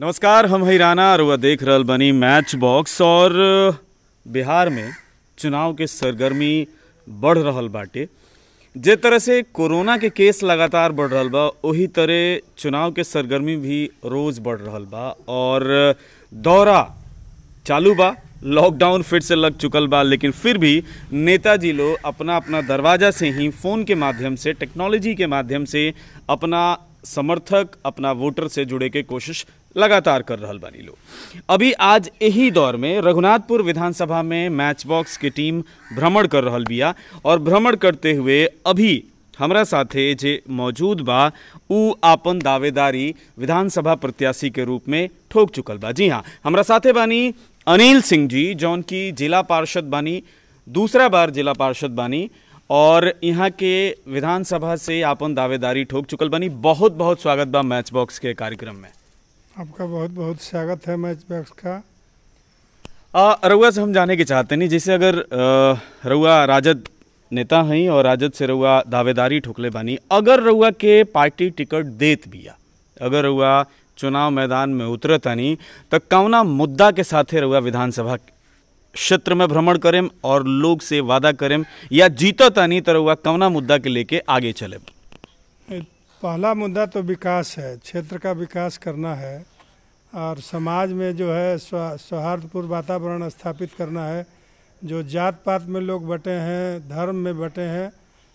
नमस्कार, हम हई राना और वह देख रहल बनी मैच बॉक्स और बिहार में चुनाव के सरगर्मी बढ़ रहल बाटे। जे तरह से कोरोना के केस लगातार बढ़ रहा बा वही तरह चुनाव के सरगर्मी भी रोज बढ़ रहा बा और दौरा चालू बा, लॉकडाउन फिर से लग चुकल बा, लेकिन फिर भी नेताजी लोग अपना अपना दरवाज़ा से ही फ़ोन के माध्यम से, टेक्नोलॉजी के माध्यम से अपना समर्थक, अपना वोटर से जुड़े के कोशिश लगातार कर रहा बानी लोग अभी आज यही दौर में रघुनाथपुर विधानसभा में मैच बॉक्स की टीम भ्रमण कर रहा बिया और भ्रमण करते हुए अभी हमारा साथे जे मौजूद बा उ आपन दावेदारी विधानसभा प्रत्याशी के रूप में ठोक चुकल बा। जी हाँ हमारा साथे बानी अनिल सिंह जी, जौन की जिला पार्षद बानी, दूसरा बार जिला पार्षद बानी, और यहाँ के विधानसभा से आपन दावेदारी ठोक चुकल बानी। बहुत बहुत स्वागत बा मैच बॉक्स के कार्यक्रम में। आपका बहुत बहुत स्वागत है मैच बॉक्स का। रउआ से हम जाने के चाहते नहीं, जैसे अगर रउआ राजद नेता हैं और राजद से रउआ दावेदारी ठोकले बानी, अगर रउआ के पार्टी टिकट देत बिया अगर रउआ चुनाव मैदान में उतरतानी तो कौना मुद्दा के साथे रउआ विधानसभा क्षेत्र में भ्रमण करेम और लोग से वादा करेम या जीततानी तो रउआ कौना मुद्दा के लेके आगे चलेम पहला मुद्दा तो विकास है, क्षेत्र का विकास करना है और समाज में जो है सौहार्दपूर्ण वातावरण स्थापित करना है। जो जात पात में लोग बटे हैं, धर्म में बटे हैं,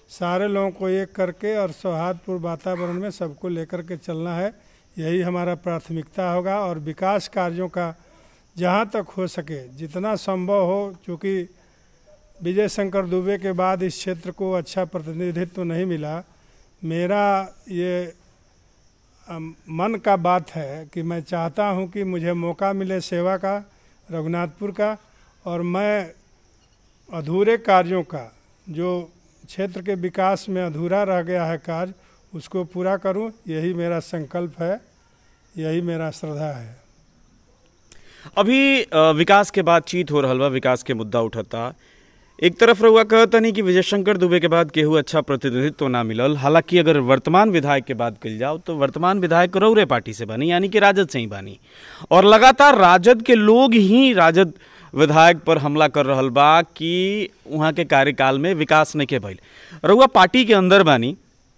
सारे लोगों को एक करके और सौहार्दपूर्ण वातावरण में सबको लेकर के चलना है, यही हमारा प्राथमिकता होगा और विकास कार्यों का जहाँ तक हो सके, जितना संभव हो, चूँकि विजय शंकर दुबे के बाद इस क्षेत्र को अच्छा प्रतिनिधित्व नहीं मिला मेरा ये मन का बात है कि मैं चाहता हूँ कि मुझे मौका मिले सेवा का, रघुनाथपुर का, और मैं अधूरे कार्यों का, जो क्षेत्र के विकास में अधूरा रह गया है कार्य, उसको पूरा करूँ, यही मेरा संकल्प है, यही मेरा श्रद्धा है। अभी विकास के बातचीत हो रहा विकास के मुद्दा उठता। एक तरफ़ रहुआ कहता नहीं कि विजय शंकर दुबे के बाद केहू अच्छा प्रतिनिधित्व ना मिलल। हालाँकि अगर वर्तमान विधायक के बात कल जाओ तो वर्तमान विधायक रौरे पार्टी से बनी, यानी कि राजद से ही बनी। और लगातार राजद के लोग ही राजद विधायक पर हमला कर रहा बा कि वहाँ के कार्यकाल में विकास नहीं के भइल। रहुआ पार्टी के अंदर बानी,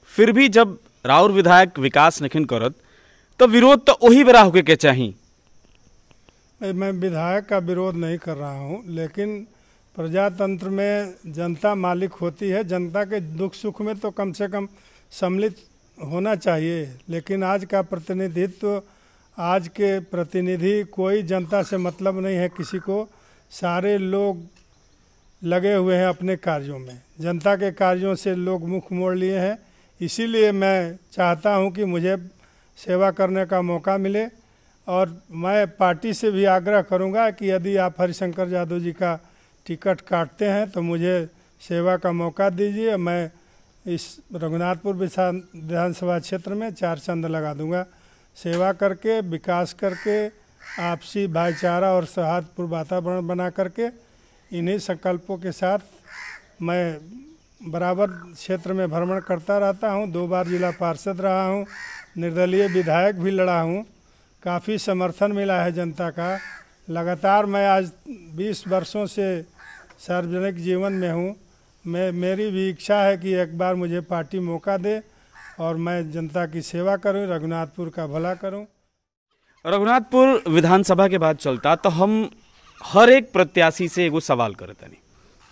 फिर भी जब राउर विधायक विकास नहीं करत तो विरोध तो वही बेरा होके के चाही। मैं विधायक का विरोध नहीं कर रहा हूँ, लेकिन प्रजातंत्र में जनता मालिक होती है, जनता के दुख सुख में तो कम से कम सम्मिलित होना चाहिए। लेकिन आज का प्रतिनिधित्व, आज के प्रतिनिधि कोई जनता से मतलब नहीं है किसी को। सारे लोग लगे हुए हैं अपने कार्यों में। जनता के कार्यों से लोग मुख मोड़ लिए हैं। इसीलिए मैं चाहता हूँ कि मुझे सेवा करने का मौका मिले और मैं पार्टी से भी आग्रह करूँगा कि यदि आप हरिशंकर यादव जी का टिकट काटते हैं तो मुझे सेवा का मौका दीजिए। मैं इस रघुनाथपुर विधान विधानसभा क्षेत्र में चार चंद लगा दूँगा। सेवा करके, विकास करके, आपसी भाईचारा और सौहार्दपूर्ण वातावरण बना करके, इन्हीं संकल्पों के साथ मैं बराबर क्षेत्र में भ्रमण करता रहता हूँ। दो बार जिला पार्षद रहा हूँ। निर्दलीय विधायक भी लड़ा हूँ। काफ़ी समर्थन मिला है जनता का। लगातार मैं आज 20 वर्षों से सार्वजनिक जीवन में हूँ। मैं, मेरी भी इच्छा है कि एक बार मुझे पार्टी मौका दे और मैं जनता की सेवा करूँ, रघुनाथपुर का भला करूँ। रघुनाथपुर विधानसभा के बाद चलता तो हम हर एक प्रत्याशी से एगो सवाल करतनी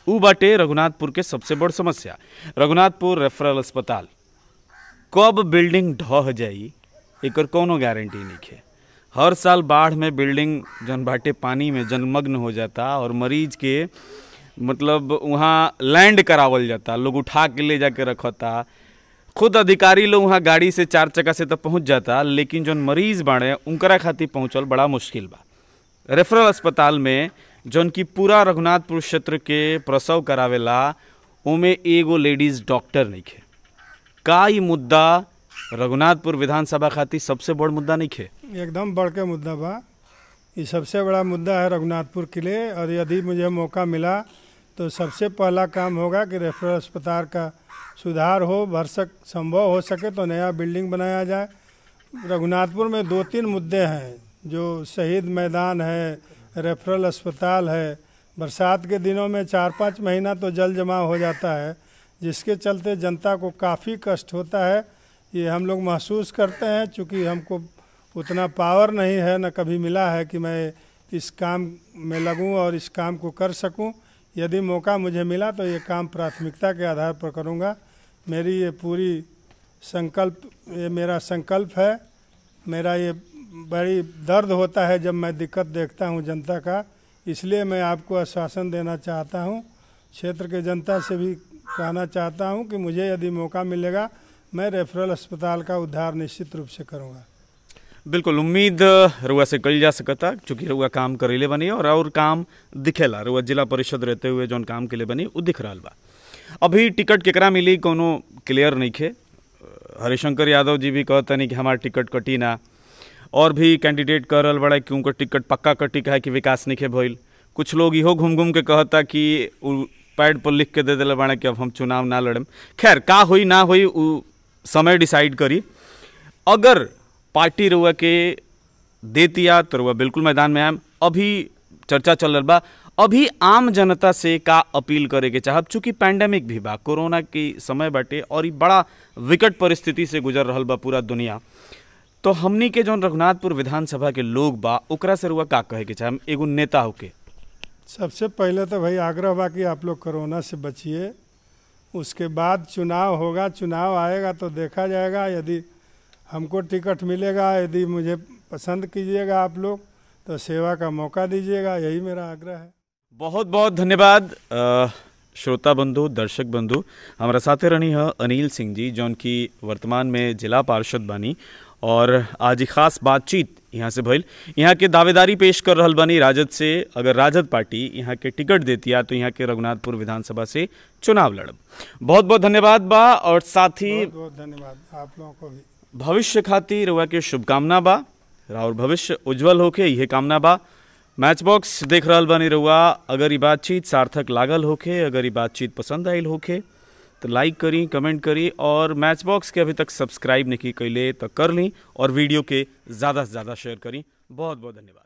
ऊ बाटे रघुनाथपुर के सबसे बड़ समस्या। रघुनाथपुर रेफरल अस्पताल। कब बिल्डिंग ढह जाई, एकर कोनो गारंटी नहीं है हर साल बाढ़ में बिल्डिंग जन बाटे पानी में जलमग्न हो जाता और मरीज़ के मतलब वहाँ लैंड करावल जाता, लोग उठा के ले जाके रखता। खुद अधिकारी लोग वहाँ गाड़ी से चार चक्का से तो पहुँच जाता, लेकिन जौन मरीज़ बाड़े, उनकरा खातिर पहुँचल बड़ा मुश्किल बा। रेफरल अस्पताल में जौन की पूरा रघुनाथपुर क्षेत्र के प्रसव करावेला ओमे एगो लेडीज़ डॉक्टर नहीं खे। का ई मुद्दा रघुनाथपुर विधानसभा खातिर सबसे बड़ मुद्दा नहीं खे? एकदम बढ़ के मुद्दा बा। ये सबसे बड़ा मुद्दा है रघुनाथपुर के लिए, और यदि मुझे मौका मिला तो सबसे पहला काम होगा कि रेफरल अस्पताल का सुधार हो, भरसक संभव हो सके तो नया बिल्डिंग बनाया जाए। रघुनाथपुर में दो तीन मुद्दे हैं, जो शहीद मैदान है, रेफरल अस्पताल है। बरसात के दिनों में चार पाँच महीना तो जल जमा हो जाता है, जिसके चलते जनता को काफ़ी कष्ट होता है। ये हम लोग महसूस करते हैं, चूँकि हमको उतना पावर नहीं है, न कभी मिला है कि मैं इस काम में लगूं और इस काम को कर सकूँ। यदि मौका मुझे मिला तो ये काम प्राथमिकता के आधार पर करूँगा। मेरी ये पूरी संकल्प, ये मेरा संकल्प है। मेरा ये बड़ी दर्द होता है जब मैं दिक्कत देखता हूँ जनता का। इसलिए मैं आपको आश्वासन देना चाहता हूँ, क्षेत्र के जनता से भी कहना चाहता हूँ कि मुझे यदि मौका मिलेगा, मैं रेफरल अस्पताल का उद्धार निश्चित रूप से करूँगा। बिल्कुल, उम्मीद रुआ से कल जा सकता, चूँकि रुआ काम करेले बनी और और काम दिखेला। रुआ जिला परिषद रहते हुए जौन काम के लिए बनी वो दिख रहा बा। अभी टिकट केकरा मिली, कोनो क्लियर नहीं खे। हरिशंकर यादव जी भी कहतनी कि हमार टिकट कटी ना। और भी कैंडिडेट कह रहा बड़ा कि टिकट पक्का कटी का है कि विकास नहीं खे भइल। कुछ लोग इहो घूम घूम के कहता कि पैड पर लिख के दे दिले बाड़े कि अब हम चुनाव ना लड़म। खैर, का हुई ना हुई समय डिसाइड करी। अगर पार्टी रुआ के देतिया तो रुआ बिल्कुल मैदान में आयम अभी चर्चा चल रहा बा। अभी आम जनता से का अपील करे के चाहब? चूँकि पैंडेमिक भी बा, कोरोना के समय बाटे और ई बड़ा विकट परिस्थिति से गुजर रहा बा पूरा दुनिया। तो हमनी के जौन रघुनाथपुर विधानसभा के लोग बा, ओकरा से रुआ का कहे के चाहम एगो नेता होके। सबसे पहले तो भाई आग्रह बा कि आप लोग कोरोना से बचिए। उसके बाद चुनाव होगा, चुनाव आएगा तो देखा जाएगा। यदि हमको टिकट मिलेगा यदि मुझे पसंद कीजिएगा आप लोग तो सेवा का मौका दीजिएगा यही मेरा आग्रह है। बहुत बहुत धन्यवाद श्रोता बंधु दर्शक बंधु। हमारा साथे रहनी है अनिल सिंह जी जौन की वर्तमान में जिला पार्षद बानी। और आज खास बातचीत यहाँ से भइल। यहाँ के दावेदारी पेश कर रहल बानी राजद से। अगर राजद पार्टी यहाँ के टिकट देती है तो यहाँ के रघुनाथपुर विधानसभा से चुनाव लड़ब। बहुत बहुत धन्यवाद बा और साथ ही बहुत बहुत धन्यवाद आप लोगों को भी। भविष्य खातिर वह के शुभकामना बा, और भविष्य उज्जवल होके यह कामना बा। मैच बॉक्स देख रहा बानी रुआ अगर ये बातचीत सार्थक लागल होके, अगर ये बातचीत पसंद आयल होके तो लाइक करी कमेंट करी, और मैच बॉक्स के अभी तक सब्सक्राइब नहीं कैले तो कर ली, और वीडियो के ज़्यादा से ज़्यादा शेयर करी। बहुत बहुत धन्यवाद।